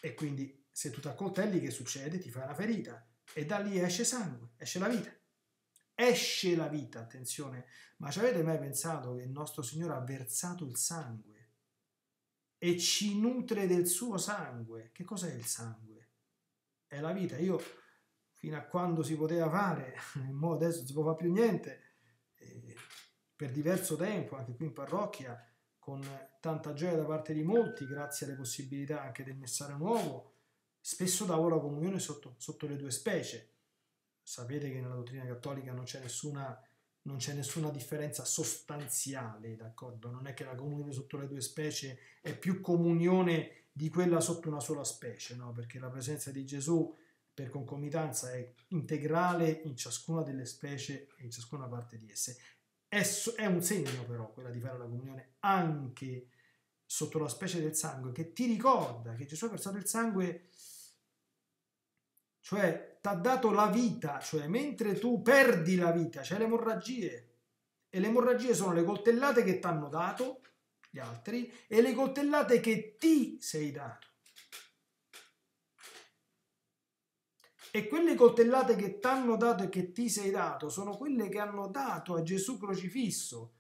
Speaker 1: E quindi se tu ti accoltelli che succede? Ti fai una ferita e da lì esce sangue, esce la vita. Esce la vita, attenzione, ma ci avete mai pensato che il nostro Signore ha versato il sangue e ci nutre del suo sangue. Che cos'è il sangue? È la vita. Io fino a quando si poteva fare, (laughs) adesso non si può fare più niente, eh, per diverso tempo, anche qui in parrocchia, con tanta gioia da parte di molti, grazie alle possibilità anche del messaggio nuovo, spesso davo la comunione sotto, sotto le due specie. Sapete che nella dottrina cattolica non c'è nessuna non c'è nessuna differenza sostanziale, d'accordo? Non è che la comunione sotto le due specie è più comunione di quella sotto una sola specie, no? Perché la presenza di Gesù per concomitanza è integrale in ciascuna delle specie e in ciascuna parte di esse. È, è un segno però quella di fare la comunione anche sotto la specie del sangue che ti ricorda che Gesù ha versato il sangue cioè ti ha dato la vita, cioè mentre tu perdi la vita, c'è le emorragie. E le emorragie sono le coltellate che ti hanno dato gli altri e le coltellate che ti sei dato. E quelle coltellate che ti hanno dato e che ti sei dato sono quelle che hanno dato a Gesù crocifisso.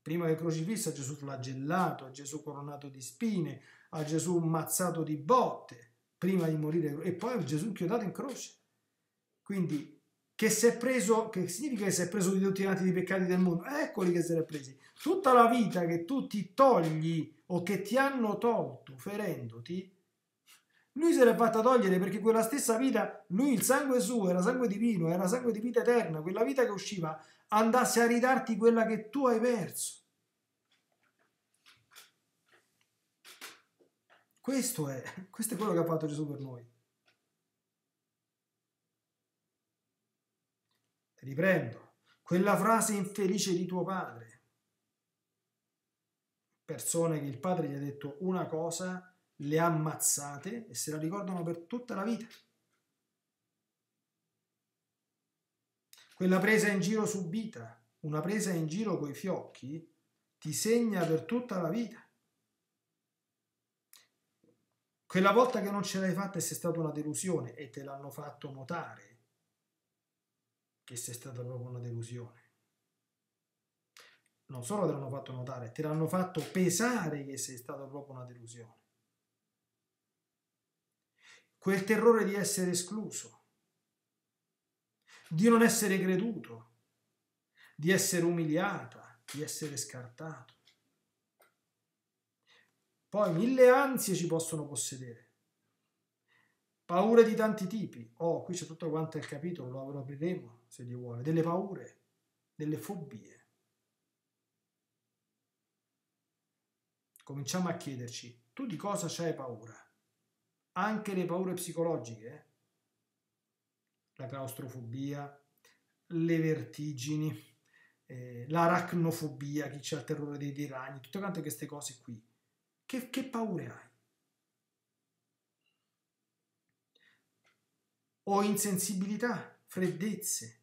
Speaker 1: Prima che crocifisso a Gesù flagellato, a Gesù coronato di spine, a Gesù ammazzato di botte prima di morire e poi Gesù chiodato in croce. Quindi che si è preso, che significa che si è preso di tutti gli altri peccati del mondo? Eccoli che ne è presi. Tutta la vita che tu ti togli o che ti hanno tolto ferendoti, lui se l'è fatta togliere perché quella stessa vita, lui il sangue suo era sangue divino, era sangue di vita eterna, quella vita che usciva andasse a ridarti quella che tu hai perso. Questo è, questo è quello che ha fatto Gesù per noi. Riprendo, quella frase infelice di tuo padre. Persone che il padre gli ha detto una cosa, le ha ammazzate e se la ricordano per tutta la vita. Quella presa in giro subita, una presa in giro coi fiocchi, ti segna per tutta la vita. Quella volta che non ce l'hai fatta e sei stata una delusione e te l'hanno fatto notare che sei stata proprio una delusione. Non solo te l'hanno fatto notare, te l'hanno fatto pesare che sei stata proprio una delusione. Quel terrore di essere escluso, di non essere creduto, di essere umiliata, di essere scartato. Poi mille ansie ci possono possedere. Paure di tanti tipi. Oh, qui c'è tutto quanto il capitolo, lo apriremo se Dio vuole. Delle paure, delle fobie. Cominciamo a chiederci tu di cosa c'hai paura? Anche le paure psicologiche, la claustrofobia, le vertigini, eh, l'aracnofobia, chi c'ha il terrore dei, dei ragni, tutte quante queste cose qui. Che, che paure hai? O insensibilità, freddezze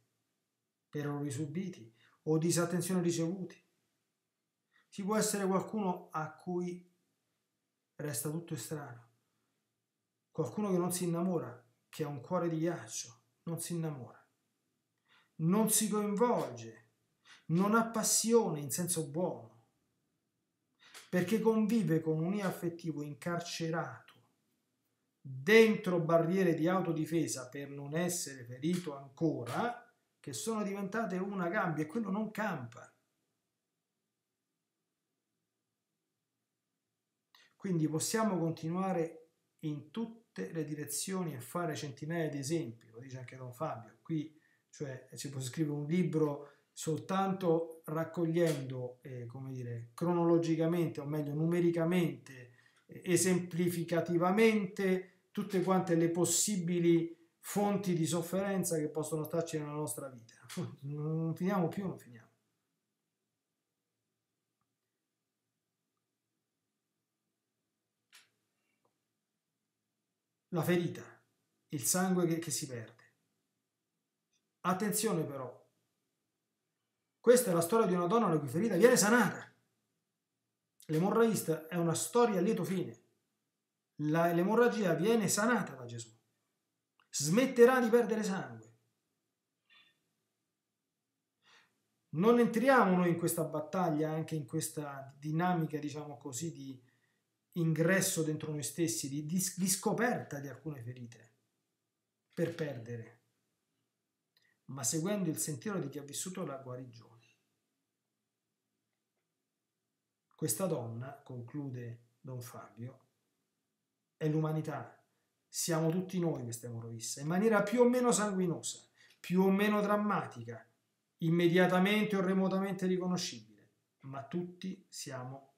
Speaker 1: per errori subiti o disattenzione ricevuti. Ci può essere qualcuno a cui resta tutto estraneo, qualcuno che non si innamora, che ha un cuore di ghiaccio, non si innamora, non si coinvolge, non ha passione in senso buono, perché convive con un io affettivo incarcerato dentro barriere di autodifesa per non essere ferito ancora, che sono diventate una gambia e quello non campa. Quindi possiamo continuare in tutte le direzioni e fare centinaia di esempi, lo dice anche Don Fabio. Qui cioè, si può scrivere un libro soltanto raccogliendo, eh, come dire, cronologicamente o meglio numericamente, eh, esemplificativamente tutte quante le possibili fonti di sofferenza che possono starci nella nostra vita. (laughs) Non finiamo più, non finiamo. La ferita, il sangue che, che si perde. Attenzione però, questa è la storia di una donna la cui ferita viene sanata. L'emorraista è una storia a lieto fine. La, l'emorragia viene sanata da Gesù. Smetterà di perdere sangue. Non entriamo noi in questa battaglia, anche in questa dinamica, diciamo così, di ingresso dentro noi stessi, di, di, di scoperta di alcune ferite, per perdere, ma seguendo il sentiero di chi ha vissuto la guarigione. Questa donna, conclude Don Fabio, è l'umanità. Siamo tutti noi questa Morovissa, in maniera più o meno sanguinosa, più o meno drammatica, immediatamente o remotamente riconoscibile, ma tutti siamo.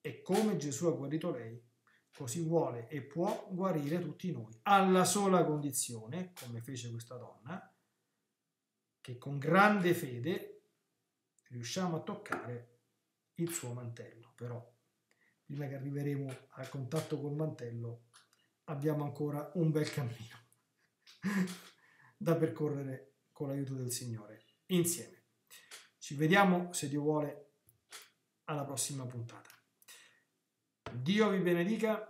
Speaker 1: E come Gesù ha guarito lei, così vuole e può guarire tutti noi, alla sola condizione, come fece questa donna, che con grande fede riusciamo a toccare il suo mantello, però prima che arriveremo al contatto col mantello abbiamo ancora un bel cammino (laughs) da percorrere con l'aiuto del Signore insieme. Ci vediamo, se Dio vuole, alla prossima puntata. Dio vi benedica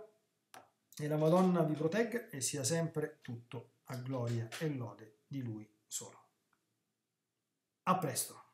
Speaker 1: e la Madonna vi protegga e sia sempre tutto a gloria e lode di Lui solo. A presto!